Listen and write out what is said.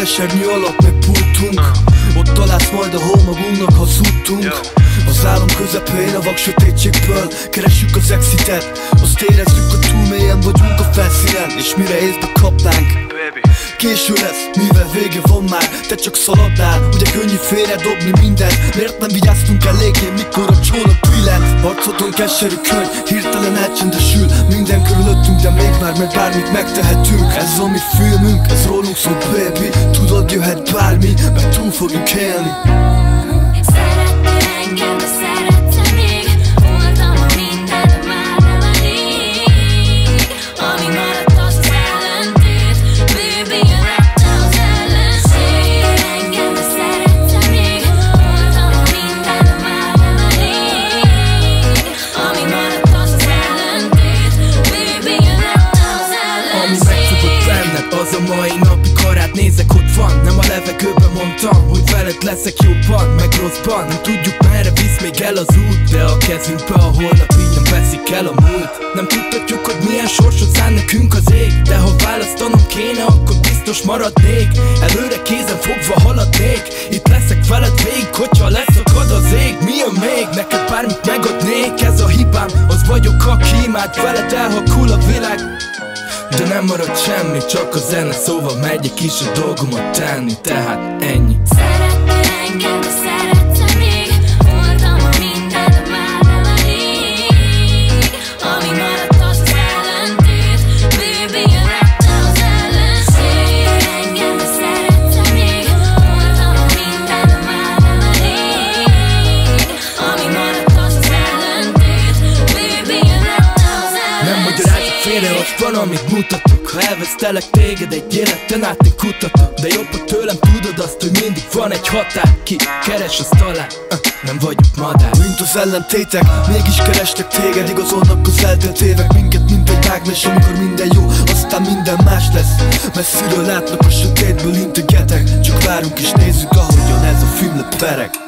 Esernyő alatt megpultunk Ott találsz majd a hol magunknak hazudtunk Az álom közepén a vak sötétségből Keressük az exitet. Azt érezzük, hogy túl mélyen vagyunk a felszínen. És mire észbe kapnánk? Késő lesz, mivel vége van már. Te csak szaladnál, ugye könnyű félre dobni mindent. Miért nem vigyáztunk eléggé, mikor a csónak billent Arcodon keserű könyv, hirtelen elcsendesül. Minden körülöttünk, de még már, mert bármit megtehetünk. Ez a mi filmünk, ez rólunk szól baby. Tudod jöhet bármi, mert túl fogjuk élni mai napi karát nézek ott van. Nem a levegőben mondtam Hogy veled leszek jobban Meg rosszban. Nem tudjuk merre visz még el az út De a kezünkbe a holnap így nem veszik el a múlt. Nem tudhatjuk hogy milyen sorsot szán nekünk az ég De ha választanom kéne akkor biztos maradnék. Előre kézen fogva haladnék Itt leszek veled végig hogyha leszakad az ég. Milyen még? Neked bármit megadnék Ez a hibám. Az vagyok aki imád Veled elhakul a világ de nem marad semmi, csak a zene Szóval megyek is a dolgomat tenni Tehát ennyi. Szerettél magyarázok félre, ott van, amit mutatok Ha elvesztelek téged egy életen át én kutatok. De jobb, hogy tőlem tudod azt, hogy mindig van egy határ. Ki keres, azt talál, nem vagyok madár. Mint az ellentétek, mégis kerestek téged Igazolnak az eltelt évek. Minket, mint egy mágnes Amikor minden jó, aztán minden más lesz. Messziről látnak a sötétből integetek. Csak várunk és nézzük, ahogyan ez a film lepereg